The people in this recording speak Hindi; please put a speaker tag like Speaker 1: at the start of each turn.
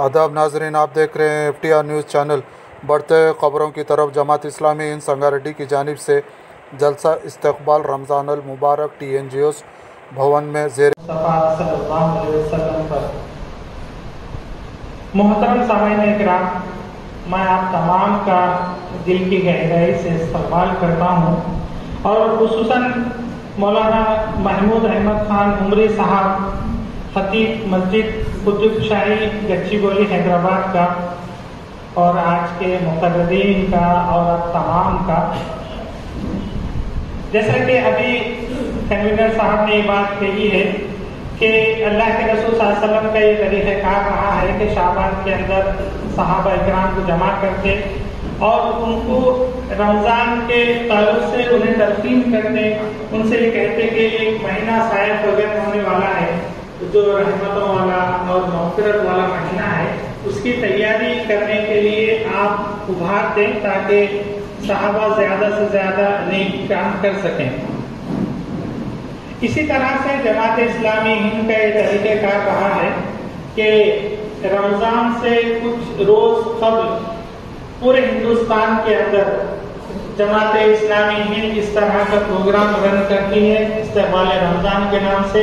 Speaker 1: आदाब नाजरीन, आप देख रहे हैं F T R news channel. बढ़ते खबरों की तरफ़। जमात इस्लामी इन संगारेड्डी की जानब से जलसा इस्तकबाल रमज़ान मुबारक T N G Os Bhavan में जेर
Speaker 2: मोहतरम सामीन कराम मैं आप तमाम का दिल की गहराई से इस्तेमाल करता हूँ और खसूस मौलाना महमूद अहमद खान उमरी साहब, खतीब मस्जिद कुतुब शाही गच्ची बोली हैदराबाद का और आज के मुकदीन का और अब तमाम का। जैसा कि अभी कन्वीनर साहब ने ये बात कही है कि अल्लाह के रसूल वसल्लम का ये तरीक़ाकार रहा है कि शाबान के अंदर सहाबा इकराम को जमा करते और उनको रमज़ान के ताल्लुक से उन्हें तलकीन करते उनसे ये कहते कि एक महीना शायद है जो रहमतों वाला और मफरत वाला महीना है, उसकी तैयारी करने के लिए आप उभार दें ताकि साहबा ज़्यादा से ज़्यादा नेक काम कर सकें। इसी तरह से जमात इस्लामी हिंद का ये तरीक़ेकार रहा है कि रमज़ान से कुछ रोज़ कबल पूरे हिंदुस्तान के अंदर जमात इस्लामी हिंद इस तरह का प्रोग्राम रन करती है, इस्तेमाल रमज़ान के नाम से।